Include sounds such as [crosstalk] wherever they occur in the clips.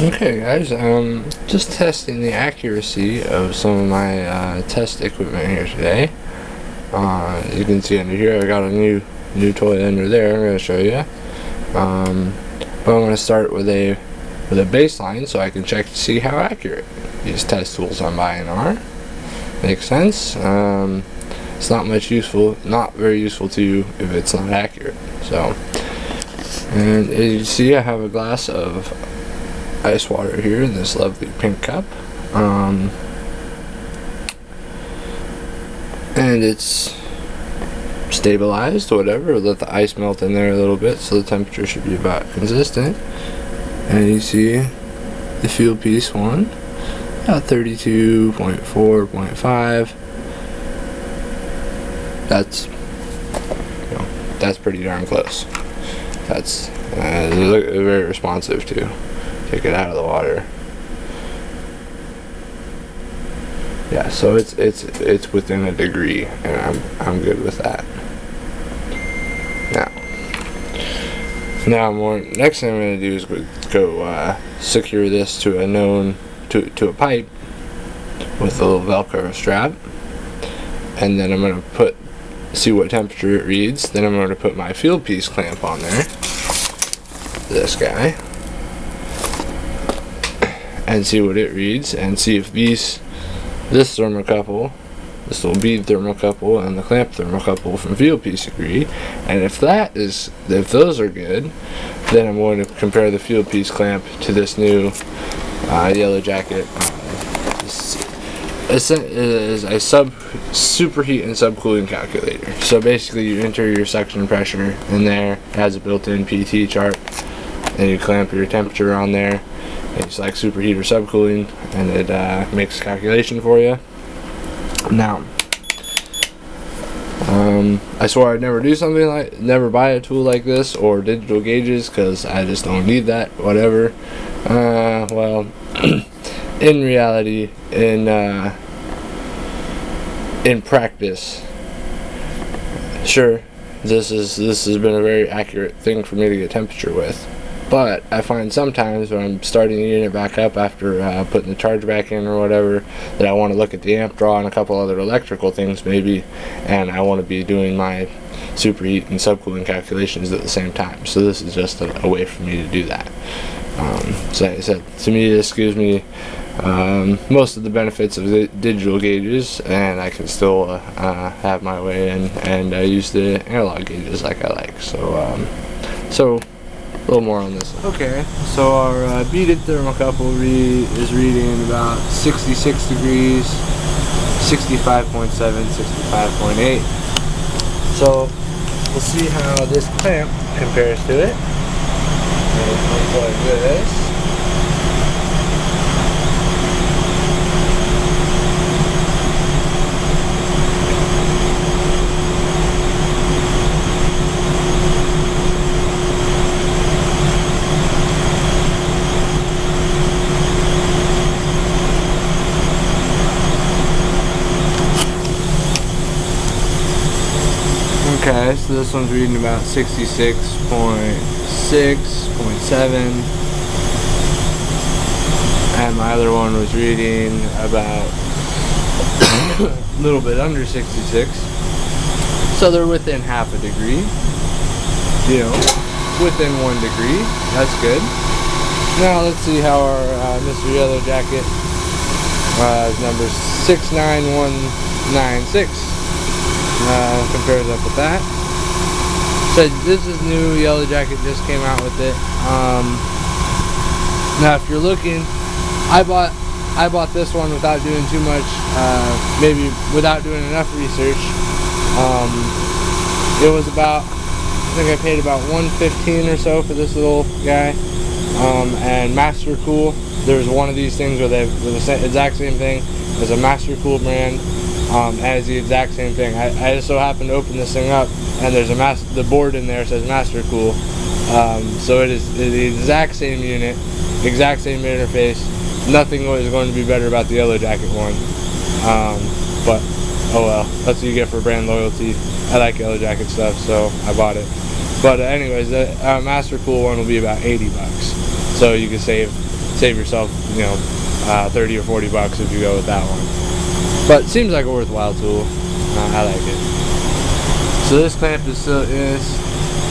Okay guys, um, just testing the accuracy of some of my uh, test equipment here today. Uh, you can see under here I got a new new toy under there I'm going to show you. Um, but I'm going to start with a with a baseline so I can check to see how accurate these test tools I'm buying are. Makes sense. Um, it's not much useful, not very useful to you if it's not accurate. So, and as you see I have a glass of ice water here in this lovely pink cup. Um, and it's stabilized, whatever. Let the ice melt in there a little bit, so the temperature should be about consistent. And you see the Fieldpiece one, about 32.4.5. That's, you know, that's pretty darn close. That's uh, very responsive too take it out of the water. Yeah, so it's it's it's within a degree, and I'm I'm good with that. Now, now more. Next thing I'm gonna do is go uh, secure this to a known to to a pipe with a little Velcro strap, and then I'm gonna put see what temperature it reads. Then I'm gonna put my Fieldpiece clamp on there. This guy and see what it reads and see if these this thermocouple this little bead thermocouple and the clamp thermocouple from Fieldpiece agree. And if that is if those are good then I'm going to compare the Fieldpiece clamp to this new uh, Yellow Jacket. Uh, is a sub superheat and subcooling calculator. So basically you enter your suction pressure in there it has a built-in PT chart and you clamp your temperature on there it's like superheat or subcooling and it uh, makes a calculation for you now um, I swore I'd never do something like never buy a tool like this or digital gauges because I just don't need that whatever. Uh, well [clears throat] in reality in uh, in practice sure this is this has been a very accurate thing for me to get temperature with but I find sometimes when I'm starting the unit back up after uh, putting the charge back in or whatever that I want to look at the amp draw and a couple other electrical things maybe and I want to be doing my superheat and subcooling calculations at the same time. So this is just a, a way for me to do that. Um, so I said to me this gives me um, most of the benefits of the digital gauges and I can still uh, uh, have my way in and uh, use the analog gauges like I like. So um, so a little more on this one. Okay, so our uh, beaded thermocouple is reading about 66 degrees, 65.7, 65.8. So we'll see how this clamp compares to it. And like this. Okay, so this one's reading about 66.6, 0.7. And my other one was reading about [coughs] a little bit under 66. So they're within half a degree. You know, within one degree. That's good. Now let's see how our uh, Mr. Yellow Jacket uh, number 69196 uh, compares up with that. So this is new. Yellow Jacket just came out with it. Um, now, if you're looking, I bought I bought this one without doing too much, uh, maybe without doing enough research. Um, it was about I think I paid about 115 or so for this little guy. Um, and Mastercool, there's one of these things where they have the exact same thing. There's a Mastercool brand um, as the exact same thing. I, I, just so happened to open this thing up and there's a master, the board in there says Mastercool. Um, so it is the exact same unit, exact same interface. Nothing is going to be better about the Yellow Jacket one. Um, but oh well, that's what you get for brand loyalty. I like Yellow Jacket stuff, so I bought it. But uh, anyways, the uh, Mastercool one will be about 80 bucks. So you can save save yourself, you know, uh, 30 or 40 bucks if you go with that one. But seems like a worthwhile tool. Uh, I like it. So this clamp is still is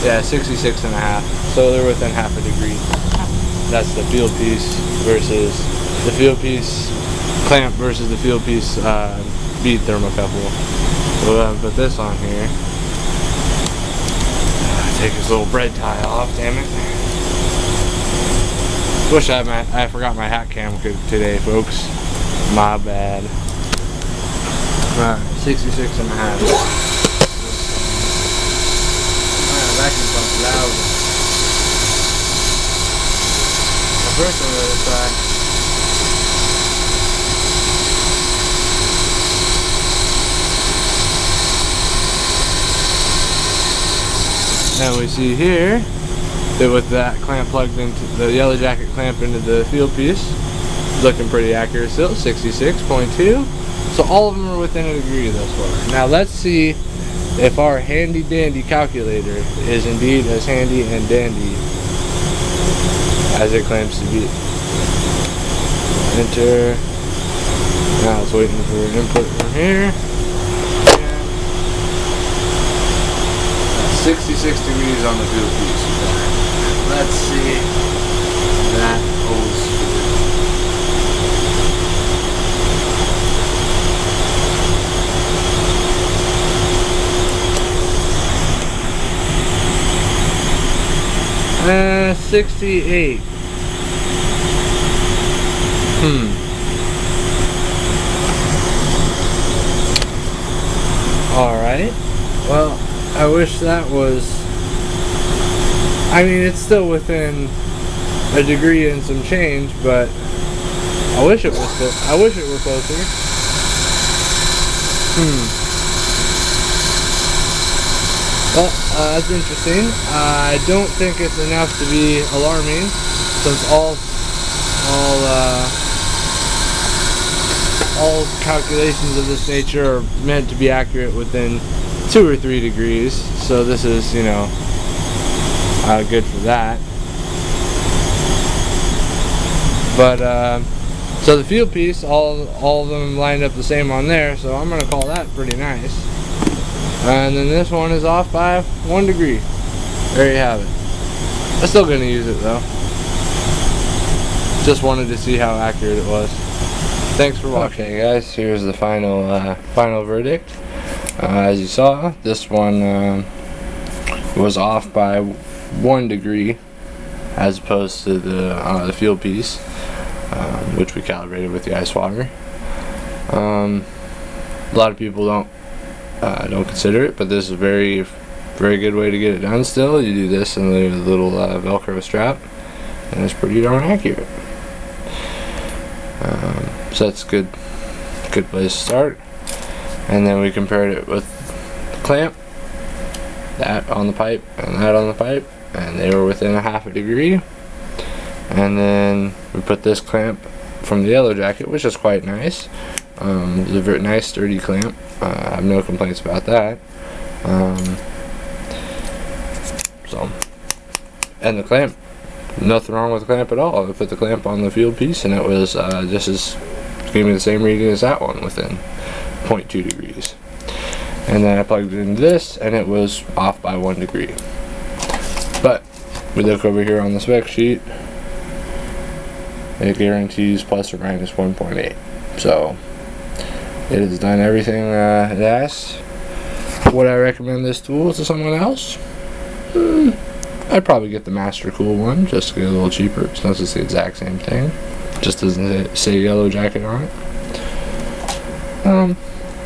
yeah 66 and a half. So they're within half a degree. That's the Fieldpiece versus the Fieldpiece clamp versus the Fieldpiece uh, bead thermocouple. We'll uh, put this on here. Take this little bread tie off, damn it. Wish I had my, I forgot my hat cam today, folks. My bad. Right, 66 and a half. vacuum pump's loud. The first one on the side. And we see here that with that clamp plugged into the Yellow Jacket clamp into the Fieldpiece, looking pretty accurate still, 66.2. So all of them are within a degree thus far. Now let's see if our handy dandy calculator is indeed as handy and dandy as it claims to be. Enter. Now it's waiting for input from here. 66 degrees on the Fieldpiece. Let's see that holds Uh, 68. Hmm. Alright. Well, I wish that was. I mean, it's still within a degree and some change, but I wish it was. I wish it were closer. Hmm. Well, uh, that's interesting. I don't think it's enough to be alarming, since all all uh, all calculations of this nature are meant to be accurate within two or three degrees. So this is you know uh, good for that. But uh, so the Fieldpiece all all of them lined up the same on there so I'm gonna call that pretty nice and then this one is off by one degree. There you have it. I'm still gonna use it though. Just wanted to see how accurate it was. Thanks for watching. Okay guys here's the final uh, final verdict. Uh, as you saw, this one uh, was off by one degree as opposed to the, uh, the Fieldpiece, um, which we calibrated with the ice water. Um, a lot of people don't uh, don't consider it, but this is a very very good way to get it done. Still, you do this in the little uh, Velcro strap, and it's pretty darn accurate. Um, so that's a good good place to start and then we compared it with the clamp that on the pipe and that on the pipe and they were within a half a degree and then we put this clamp from the Yellow Jacket which is quite nice um, it's a very nice sturdy clamp uh, I have no complaints about that um, so and the clamp nothing wrong with the clamp at all I put the clamp on the Fieldpiece and it was uh, just as gave me the same reading as that one within 0.2 degrees. And then I plugged into this and it was off by one degree. But we look over here on the spec sheet, it guarantees plus or minus 1.8. So it has done everything uh, it asks. Would I recommend this tool to someone else? Hmm, I'd probably get the Mastercool one just to get a little cheaper It's not just the exact same thing. Just doesn't say Yellow Jacket on it. Um,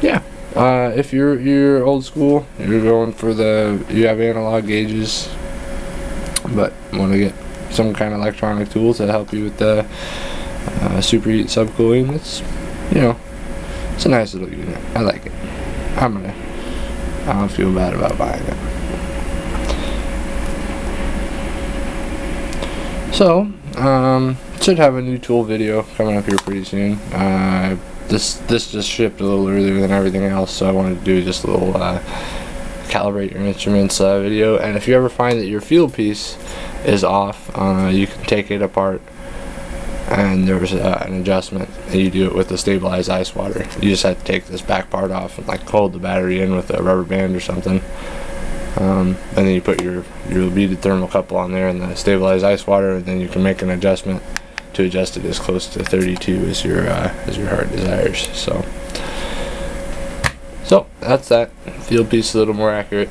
yeah. Uh, if you're you're old school, you're going for the you have analog gauges, but want to get some kind of electronic tools to help you with the uh, superheat subcooling. It's you know it's a nice little unit. I like it. I'm gonna. I don't feel bad about buying it. So, um, should have a new tool video coming up here pretty soon. Uh, this this just shipped a little earlier than everything else, so I wanted to do just a little uh, calibrate your instruments uh, video. And if you ever find that your Fieldpiece is off, uh, you can take it apart and there was uh, an adjustment. And you do it with the stabilized ice water. You just have to take this back part off and like hold the battery in with a rubber band or something. Um, and then you put your your beaded thermocouple on there and the stabilized ice water and then you can make an adjustment to adjust it as close to 32 as your uh, as your heart desires. So so that's that. Fieldpiece a little more accurate